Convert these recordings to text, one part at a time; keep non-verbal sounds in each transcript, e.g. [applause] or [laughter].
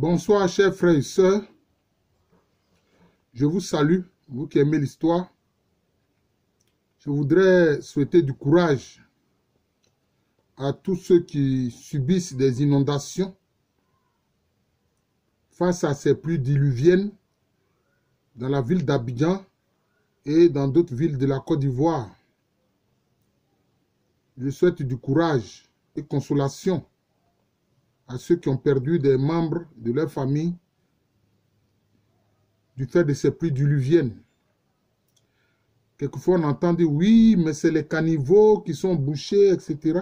Bonsoir, chers frères et sœurs. Je vous salue, vous qui aimez l'histoire. Je voudrais souhaiter du courage à tous ceux qui subissent des inondations face à ces pluies diluviennes dans la ville d'Abidjan et dans d'autres villes de la Côte d'Ivoire. Je souhaite du courage et consolation à ceux qui ont perdu des membres de leur famille du fait de ces pluies diluviennes. Quelquefois, on entend dire oui, mais c'est les caniveaux qui sont bouchés, etc.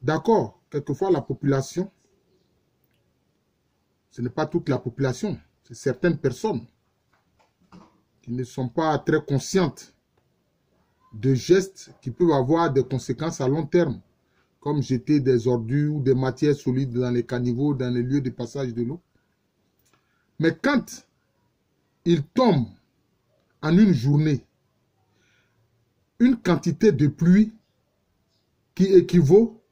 D'accord, quelquefois la population, ce n'est pas toute la population, c'est certaines personnes qui ne sont pas très conscientes de gestes qui peuvent avoir des conséquences à long terme comme jeter des ordures ou des matières solides dans les caniveaux, dans les lieux de passage de l'eau. Mais quand il tombe en une journée une quantité de pluie qui équivaut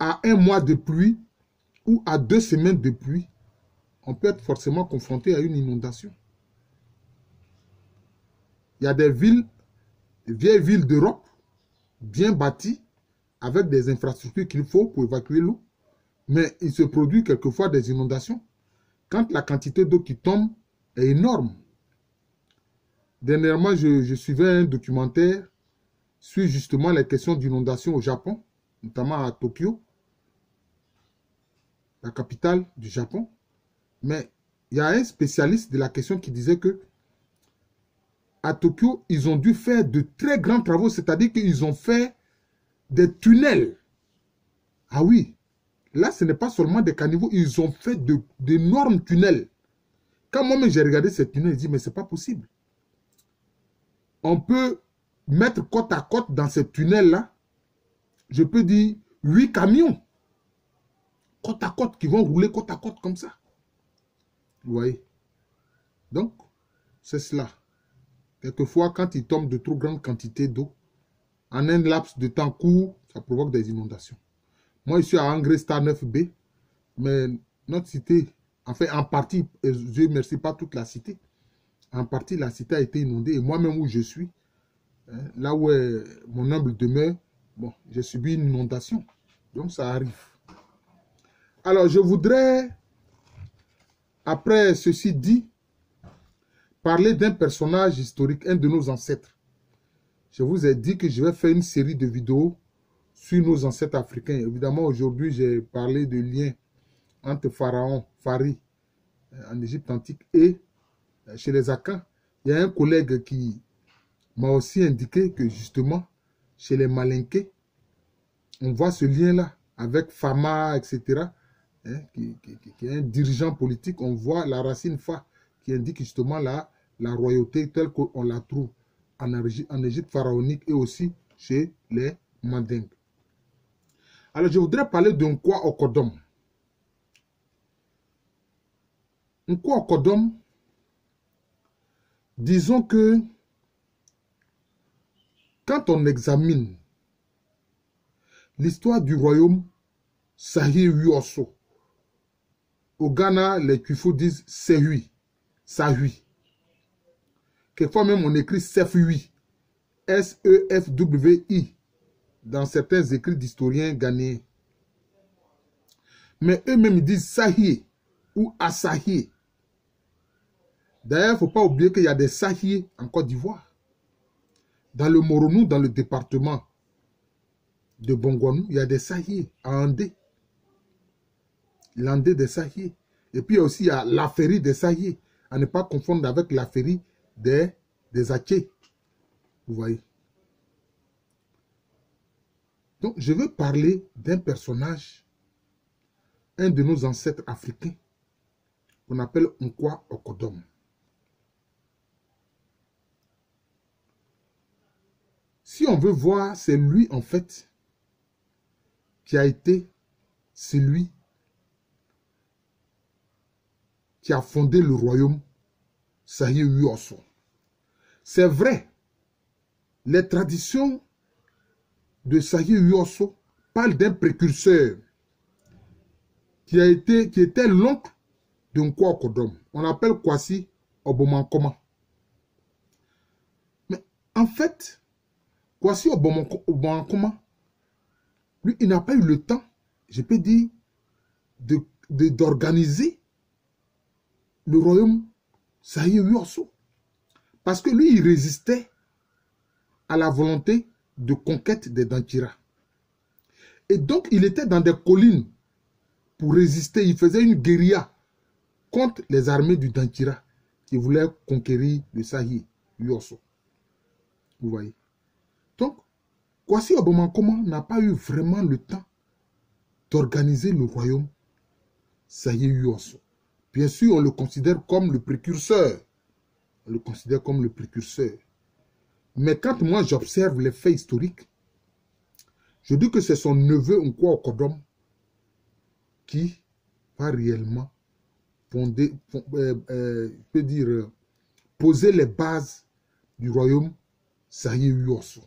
à un mois de pluie ou à deux semaines de pluie, on peut être forcément confronté à une inondation. Il y a des villes, des vieilles villes d'Europe, bien bâti, avec des infrastructures qu'il faut pour évacuer l'eau. Mais il se produit quelquefois des inondations quand la quantité d'eau qui tombe est énorme. Dernièrement, je, suivais un documentaire sur justement les questions d'inondation au Japon, notamment à Tokyo, la capitale du Japon. Mais il y a un spécialiste de la question qui disait que à Tokyo, ils ont dû faire de très grands travaux, c'est-à-dire qu'ils ont fait des tunnels. Ah oui, là, ce n'est pas seulement des caniveaux, ils ont fait d'énormes tunnels. Quand moi-même j'ai regardé ces tunnels, j'ai dit, mais c'est pas possible. On peut mettre côte à côte dans ces tunnels-là, je peux dire, huit camions. Côte à côte, qui vont rouler côte à côte comme ça. Vous voyez Donc, c'est cela. Quelquefois, quand il tombe de trop grandes quantités d'eau, en un laps de temps court, ça provoque des inondations. Moi, je suis à Angers Star 9B, mais notre cité, en fait, en partie, et je remercie pas toute la cité, en partie, la cité a été inondée. Et moi-même, où je suis, hein, là où est mon humble demeure, bon, j'ai subi une inondation. Donc, ça arrive. Alors, je voudrais, après ceci dit, parler d'un personnage historique, un de nos ancêtres. Je vous ai dit que je vais faire une série de vidéos sur nos ancêtres africains. Évidemment, aujourd'hui, j'ai parlé de lien entre Pharaon, Phari, euh, en Égypte antique, et euh, chez les Akans. Il y a un collègue qui m'a aussi indiqué que justement, chez les Malinqués, on voit ce lien-là avec Fama, etc., hein, qui, est un dirigeant politique. On voit la racine Fa qui indique justement la, royauté telle qu'on la trouve en, Égypte pharaonique et aussi chez les Mandingues. Alors, je voudrais parler d'un quoi Okodom. Un quoi Okodom, disons que quand on examine l'histoire du royaume Sahi Yuoso, au Ghana, les Kufo disent Sehui. Sahui. Quelquefois même on écrit Sefui. S-E-F-W-I. Dans certains écrits d'historiens ghanéens. Mais eux-mêmes disent Sahi ou Asahi. D'ailleurs, il ne faut pas oublier qu'il y a des Sahi en Côte d'Ivoire. Dans le Moronou, dans le département de Bongwanou, il y a des Sahi à Andé. L'Andé des Sahi. Et puis aussi, il y a l'Aférie des Sahi à ne pas confondre avec la féerie des, des Vous voyez Donc, je veux parler d'un personnage, un de nos ancêtres africains, qu'on appelle Nkwa Okodom. Si on veut voir, c'est lui en fait qui a été celui qui a fondé le royaume Sahi Yuoso. C'est vrai, les traditions de Sahi Yuoso parlent d'un précurseur qui, a été, qui était l'oncle de Nkwa Kodom. On l'appelle Kwasi Obomankoma. Mais en fait, Kwasi Obomankoma, lui, il n'a pas eu le temps, je peux dire, d'organiser de, le royaume Sahi Yosso. Parce que lui, il résistait à la volonté de conquête des Dantira. Et donc, il était dans des collines pour résister. Il faisait une guérilla contre les armées du Dantira qui voulaient conquérir le Sahi Yosso. Vous voyez Donc, Kwasi Obomankoma n'a pas eu vraiment le temps d'organiser le royaume Sahi Yosso. Bien sûr, on le considère comme le précurseur. On le considère comme le précurseur. Mais quand moi j'observe les faits historiques, je dis que c'est son neveu Nkwa Okodom qui va réellement euh, euh, dire, poser les bases du royaume Saye Yosso.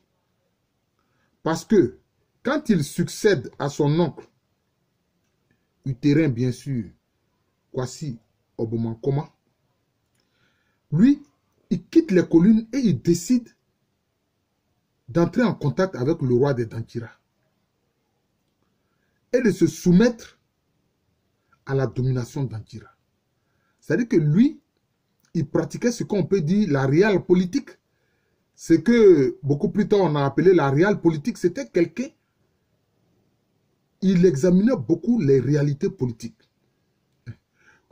Parce que quand il succède à son oncle, utérin bien sûr, Kwasi Obomankoma, lui, il quitte les collines et il décide d'entrer en contact avec le roi des Dantira et de se soumettre à la domination d'Antira. C'est-à-dire que lui, il pratiquait ce qu'on peut dire la réelle politique. Ce que beaucoup plus tard on a appelé la réelle politique, c'était quelqu'un, il examinait beaucoup les réalités politiques.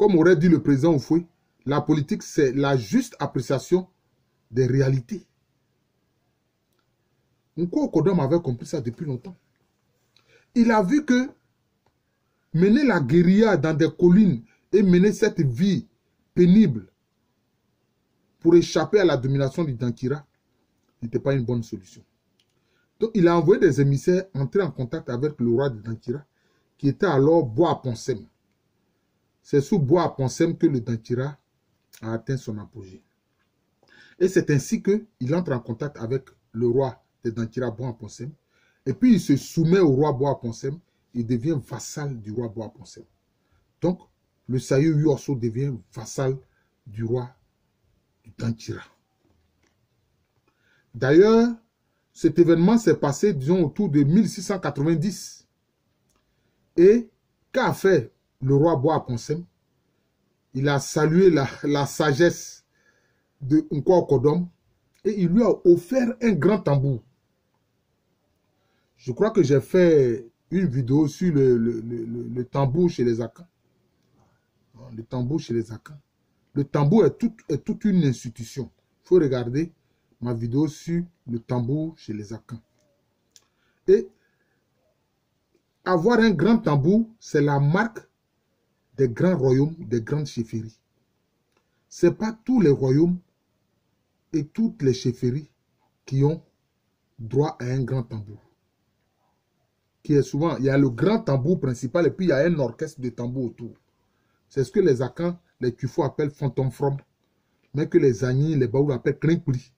Comme aurait dit le président Oufoué, la politique c'est la juste appréciation des réalités. Nko Kodom avait compris ça depuis longtemps. Il a vu que mener la guérilla dans des collines et mener cette vie pénible pour échapper à la domination du Dankira n'était pas une bonne solution. Donc il a envoyé des émissaires entrer en contact avec le roi de Dankira qui était alors Bois Ponsem. C'est sous Bois Ponsem que le Dankira a atteint son apogée. Et c'est ainsi qu'il entre en contact avec le roi de Dankira Bois Ponsem. Et puis il se soumet au roi Bois Ponsem. Il devient vassal du roi Bois Ponsem. Donc, le Sayo Yuoso devient vassal du roi du Dankira. D'ailleurs, cet événement s'est passé, disons, autour de 1690. Et qu'a fait le roi Bois Ponsem Il a salué la, la sagesse de Nkwa Kodom et il lui a offert un grand tambour. Je crois que j'ai fait une vidéo sur le, le, le, le tambour chez les Akans. Le tambour chez les Akans. Le tambour est, tout, est toute une institution. Il faut regarder ma vidéo sur le tambour chez les Akans. Et avoir un grand tambour, c'est la marque des grands royaumes, des grandes chefferies. Ce n'est pas tous les royaumes et toutes les chefferies qui ont droit à un grand tambour qui est souvent, il y a le grand tambour principal et puis il y a un orchestre de tambour autour. C'est ce que les Akans, les Tufo appellent fantôme from, mais que les Agnis, les Baoul appellent Klinkpli.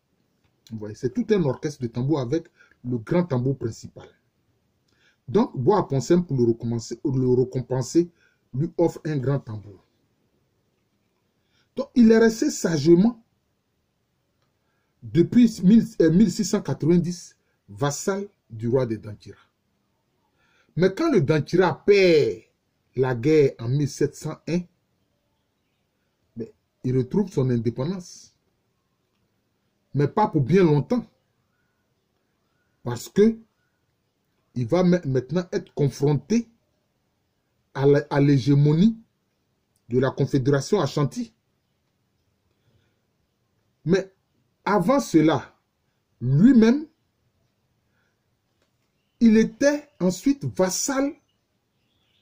Vous voyez, c'est tout un orchestre de tambour avec le grand tambour principal. Donc, Bois Ponsem, pour le récompenser, le récompenser, lui offre un grand tambour. Donc, il est resté sagement depuis 1690 vassal du roi de Dankira. Mais quand le Dankira perd la guerre en 1701, ben, il retrouve son indépendance. Mais pas pour bien longtemps. Parce que il va maintenant être confronté à l'hégémonie de la Confédération Ashanti. Mais avant cela, lui-même, il était ensuite vassal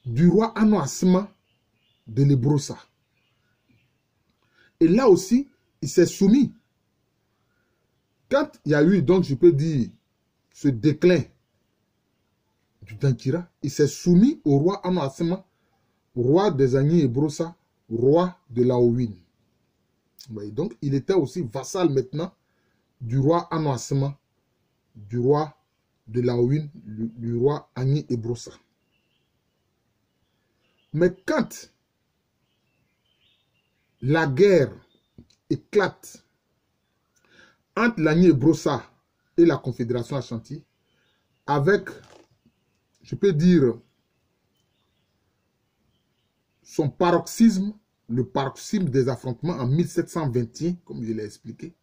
du roi Anoasma de Lebrosa. Et là aussi, il s'est soumis. Quand il y a eu, donc je peux dire, ce déclin du Dankira, il s'est soumis au roi Anoasma, roi des Agni et Brosa, roi de Laowin. Donc, il était aussi vassal maintenant du roi Anoasma, du roi de Laouine, du roi Agni et Brossa. Mais quand la guerre éclate entre l'Agni et Brossa et la Confédération Ashanti, avec, je peux dire, son paroxysme, le paroxysme des affrontements en 1721, comme je l'ai expliqué,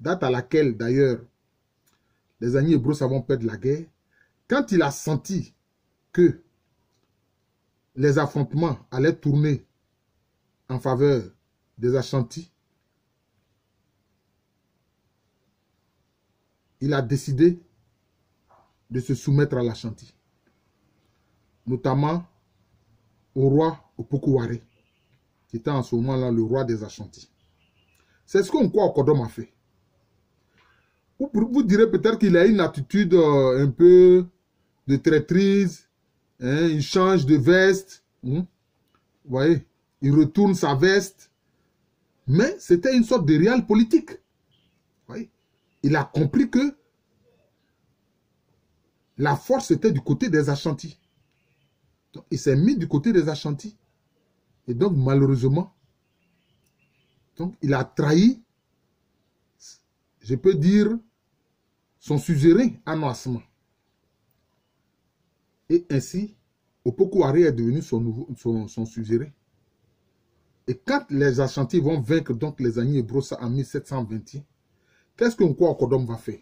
date à laquelle d'ailleurs les Agni et Brossa vont perdre la guerre, quand il a senti que les affrontements allaient tourner en faveur des Ashanti, il a décidé de se soumettre à l'Ashanti, notamment au roi Opokuware, qui était en ce moment-là le roi des Ashanti. C'est ce qu'on croit Kodom a fait. Vous, direz peut-être qu'il a une attitude euh, un peu de traîtrise, hein, il change de veste, hein. vous voyez, il retourne sa veste, mais c'était une sorte de réel politique. Vous il a compris que la force était du côté des Ashantis. Il s'est mis du côté des Ashantis. Et donc, malheureusement, il a trahi, je peux dire, son suzerain Anoasma. Et ainsi, Opokuare est devenu son, nouveau, suzerain. Et quand les Ashantis vont vaincre donc les Agni et Brossa en 1721, Qu'est-ce que Nkwa Okodom va faire?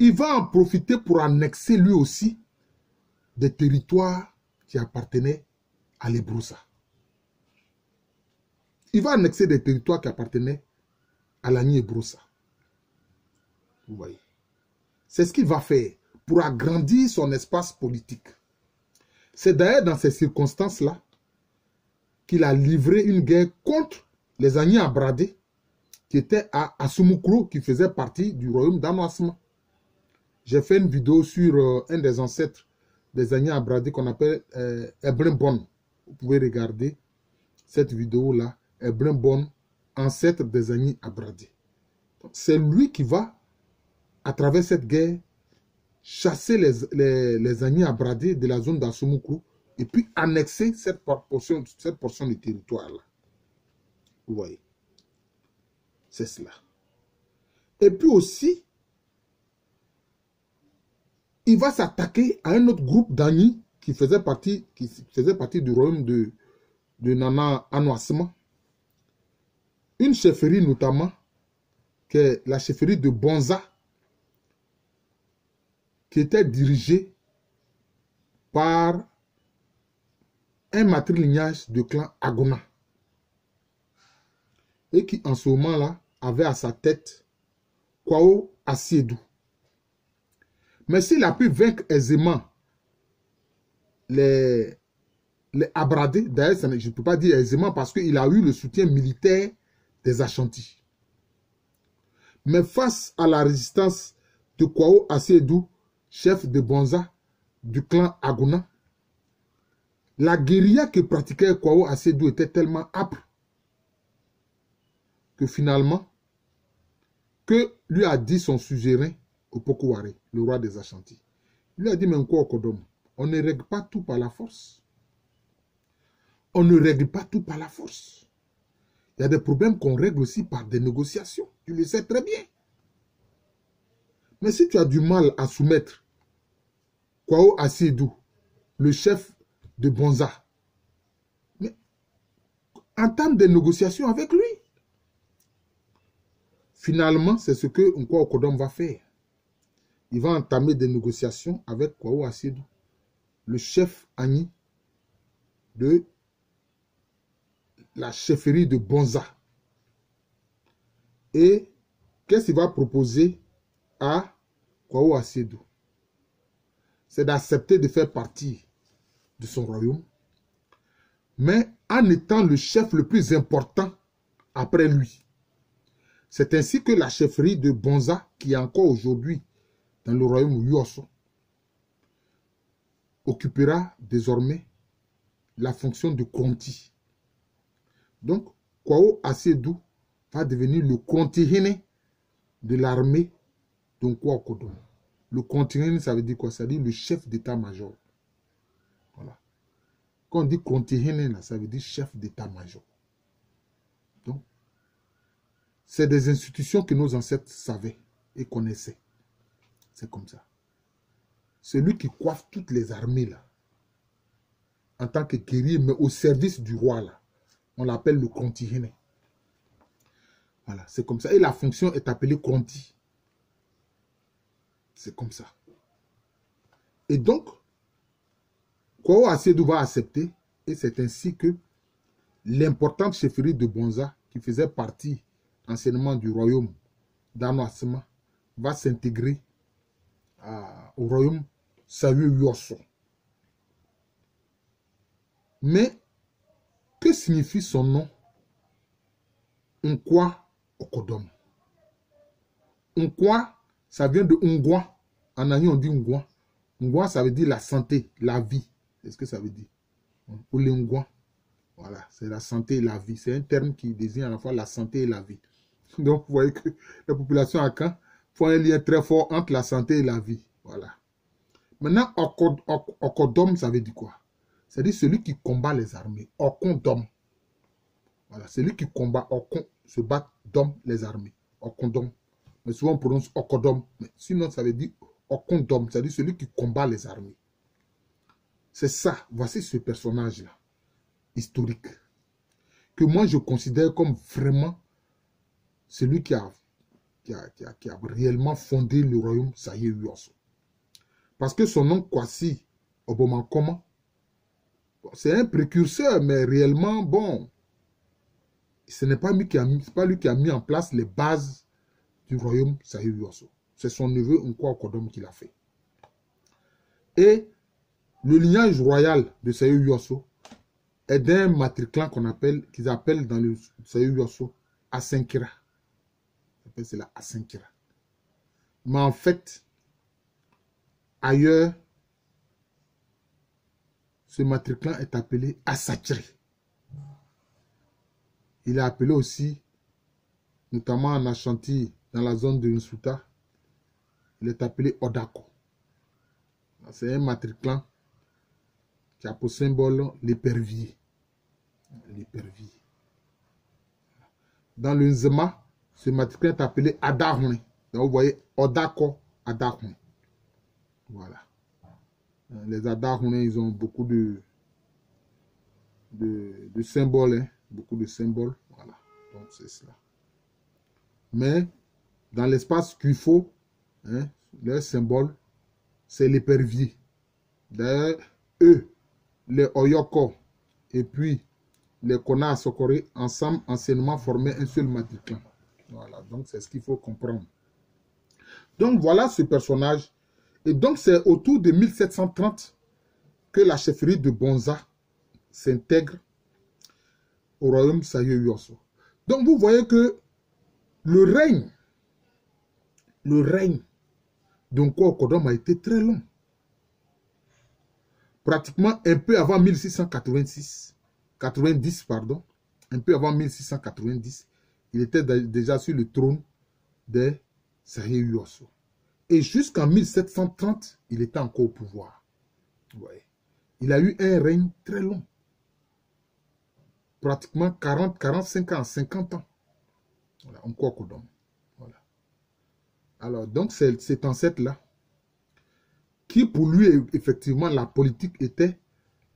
Il va en profiter pour annexer lui aussi des territoires qui appartenaient à l'Ebroussa. Il va annexer des territoires qui appartenaient à l'Agni Ebroussa. Vous voyez C'est ce qu'il va faire pour agrandir son espace politique. C'est d'ailleurs dans ces circonstances-là qu'il a livré une guerre contre les Agni Abradé qui était à Asumukro, qui faisait partie du royaume d'Anoasma. J'ai fait une vidéo sur euh, un des ancêtres des Agni Abradé qu'on appelle euh, Bon. Vous pouvez regarder cette vidéo-là, Ebrun Bon, ancêtre des Agni Abradé. C'est lui qui va, à travers cette guerre, chasser les, les, les de la zone d'Asumukro et puis annexer cette portion, cette portion du territoire-là. Vous voyez c'est cela. Et puis aussi, il va s'attaquer à un autre groupe d'amis qui faisait partie, qui faisait partie du royaume de, de Nana Anouasma. Une chefferie notamment, qui est la chefferie de Bonza, qui était dirigée par un matrilignage de clan Agona et qui en ce moment-là avait à sa tête Kwao Asiedou. Mais s'il a pu vaincre aisément les, les Abradés, d'ailleurs je ne peux pas dire aisément parce qu'il a eu le soutien militaire des Ashantis. Mais face à la résistance de Kwao Asiedou, chef de Bonza du clan Aguna, la guérilla que pratiquait Kwao Asiedou était tellement âpre que finalement, que lui a dit son suzerain au Pokouare, le roi des Ashanti. Il lui a dit, mais quoi, Kodom, on ne règle pas tout par la force. On ne règle pas tout par la force. Il y a des problèmes qu'on règle aussi par des négociations. Tu le sais très bien. Mais si tu as du mal à soumettre Kwao Asidou, le chef de Bonza, mais entame des négociations avec lui. Finalement, c'est ce que Nkwa Okodom va faire. Il va entamer des négociations avec Kwao Asidou, le chef Ani de la chefferie de Bonza. Et qu'est-ce qu'il va proposer à Kwao Asidou? C'est d'accepter de faire partie de son royaume, mais en étant le chef le plus important après lui. C'est ainsi que la chefferie de Bonza, qui est encore aujourd'hui dans le royaume Yosso, occupera désormais la fonction de Conti. Donc, Kwao Asedou va devenir le continent de l'armée Kodom. Le continent, ça veut dire quoi? Ça veut dire le chef d'état-major. Voilà. Quand on dit Kontihene, ça veut dire chef d'état-major. Donc, c'est des institutions que nos ancêtres savaient et connaissaient. C'est comme ça. Celui qui coiffe toutes les armées, là, en tant que guerrier, mais au service du roi, là, on l'appelle le Kontihene. Voilà, c'est comme ça. Et la fonction est appelée Conti. C'est comme ça. Et donc, Kwao Asedou va accepter, et c'est ainsi que l'importante chefferie de Bonza, qui faisait partie anciennement du royaume d'Anoasema, va s'intégrer au royaume Sayu Yosso. Mais, que signifie son nom? Nkwa Okodom? Nkwa, ça vient de Ngwa? En Ani, on dit Ngwa. Ngwa, ça veut dire la santé, la vie. C'est ce que ça veut dire. Pour les Ngwa. Voilà, c'est la santé et la vie. C'est un terme qui désigne à la fois la santé et la vie. [laughs] Donc, vous voyez que la population à Caen un lien très fort entre la santé et la vie. Voilà. Maintenant, Okodom, ça veut dire quoi? C'est-à-dire celui qui combat les armées. Okondom. Voilà, celui qui combat, Okon, se bat d'hommes les armées. Okondom. Mais souvent on prononce Okodom. Mais sinon, ça veut dire Okondom, c'est-à-dire celui qui combat les armées. C'est ça. Voici ce personnage-là, historique, que moi je considère comme vraiment celui qui a, qui a, réellement fondé le royaume Saye Yuoso. Parce que son nom, Kwasi Obomankoma, c'est un précurseur, mais réellement, bon, ce n'est pas, lui qui a mis, en place les bases du royaume Saye Yuoso. C'est son neveu Nkwa Okodom qui l'a fait. Et le lignage royal de Saye Yuoso est d'un matriclan qu'on appelle, qu'ils appellent dans le Saye Yuoso Asenkira. C'est la Asenkira. Mais en fait, ailleurs, ce matriclan est appelé Asachiri. Il est appelé aussi, notamment en Ashanti, dans la zone de Nsuta, il est appelé Odako. C'est un matriclan qui a pour symbole l'épervier. L'épervier. Dans le Nzema, ce matriclan est appelé Adahune. Donc vous voyez Odako, Adahune. Voilà. Les Adahune, ils ont beaucoup de, de, symboles. Hein. Beaucoup de symboles. Voilà. Donc c'est cela. Mais dans l'espace faut, hein, leur symbole, c'est l'épervier. D'ailleurs, eux, les Oyoko et puis les Kona Sokore, ensemble, anciennement formaient un seul matriclan. Voilà, donc c'est ce qu'il faut comprendre. Donc voilà ce personnage. Et donc c'est autour de 1730 que la chefferie de Bonza s'intègre au royaume Sayo Yoso. Donc vous voyez que le règne, le règne d'Onko a été très long. Pratiquement un peu avant 1686, 90 pardon, un peu avant 1690, il était déjà sur le trône de Saye Yoso. Et jusqu'en 1730, il était encore au pouvoir. Il a eu un règne très long. Pratiquement 40, 45 ans, 50 ans. Voilà, encore Kodom. Voilà. Alors, donc, c'est cet ancêtre-là, qui pour lui, effectivement, la politique était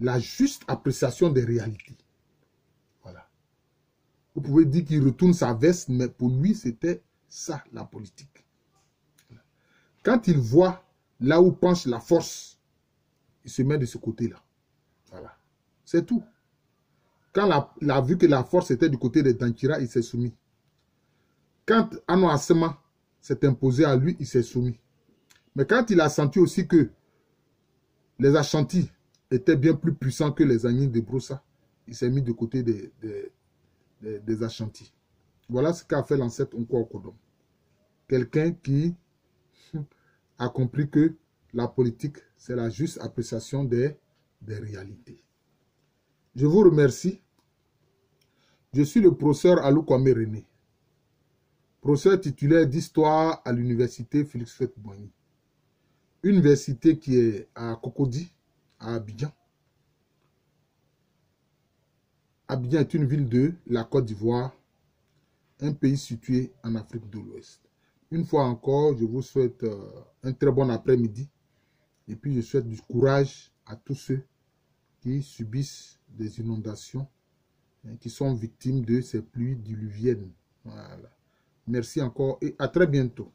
la juste appréciation des réalités. Vous pouvez dire qu'il retourne sa veste, mais pour lui, c'était ça, la politique. Quand il voit là où penche la force, il se met de ce côté-là. Voilà. C'est tout. Quand il a vu que la force était du côté de Dankira, il s'est soumis. Quand Ano Asema s'est imposé à lui, il s'est soumis. Mais quand il a senti aussi que les Ashantis étaient bien plus puissants que les Agnis de Broussa, il s'est mis du côté des, des, Ashantis. Voilà ce qu'a fait l'ancêtre Nkwa Okodom. Quelqu'un qui [laughs] a compris que la politique, c'est la juste appréciation des, des réalités. Je vous remercie. Je suis le professeur Alou Kwame René, professeur titulaire d'histoire à l'université Félix Fett Boigny. Université qui est à Cocody, à Abidjan. Abidjan est une ville de la Côte d'Ivoire, un pays situé en Afrique de l'Ouest. Une fois encore, je vous souhaite euh, un très bon après-midi. Et puis, je souhaite du courage à tous ceux qui subissent des inondations, hein, qui sont victimes de ces pluies diluviennes. Voilà. Merci encore et à très bientôt.